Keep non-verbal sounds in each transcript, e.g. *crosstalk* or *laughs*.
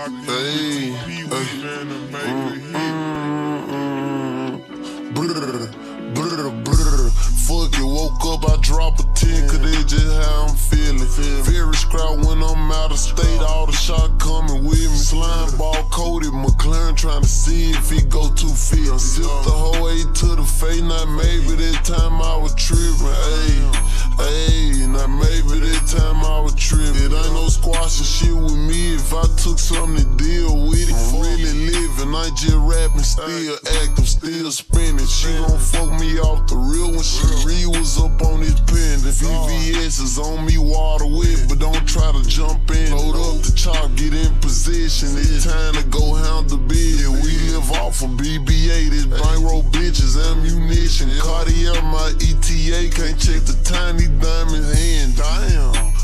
Hey, hey. Mm-mm. Brr, brr, brr. Fuck it, woke up, I drop a 10, cause that's just how I'm feeling. Very scrap when I'm out of state, all the shot coming with me. Slime ball coated, McLaren trying to see if he go too fit. Zip the whole way to the face, now maybe that time I was tripping. Ayy, ayy, now maybe that time I if I took something to deal with it. I'm really living, I just rapping, still active, still spinning. She gon' fuck me off the real when she re was up on his pendant. VVS is on me water wet, but don't try to jump in. Load up the chop, get in position. It's time to go hound the bid. We live off of BBA, this bankroll bitches, ammunition. Cartier, my ETA, can't check the tiny diamond hand. Damn.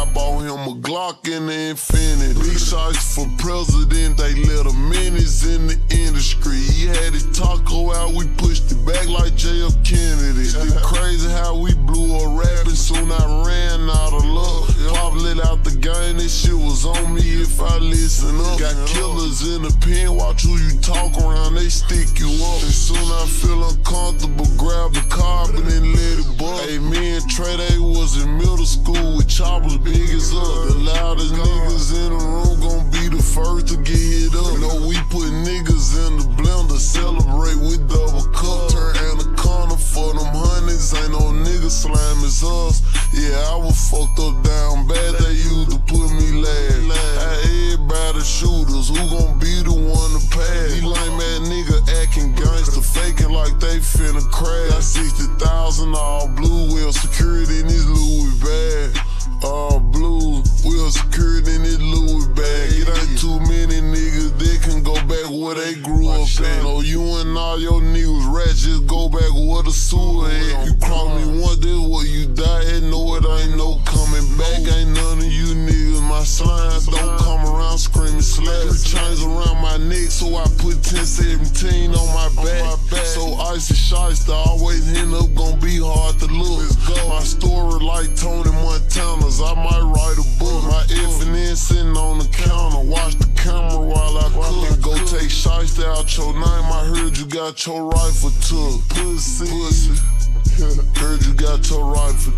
I bought him a Glock and the Infinity. Big shots for president, they a menace in the industry. He had his taco out, we pushed it back like JF Kennedy. It's crazy how we blew a rap and soon I ran out of luck. Pop lit out the game, this shit was on me if I listen up. Got killers in the pen, watch who you talk around, they stick you up. And soon I feel uncomfortable, grab the Yeah, I was fucked up down bad, they used to put me last. How everybody shooters, who gon' be the one to pass? These lame ass nigga acting gangster, faking like they finna crash. Got 60,000 all blue wheel security in this Louis bag. All blue, wheel No, you and all your niggas rats just go back where the sewer at. You cross me once, this what you die at. No, it ain't no coming back. Ain't none of you niggas my slime. Don't come around screaming slap. Three chains around my neck, so I put 1017 on my back. So icy shots to always end up gon' be hard to look. My story like Tony Montana's. I might write a book. Your name. I heard you got your rifle took. Pussy. Pussy. *laughs* Heard you got your rifle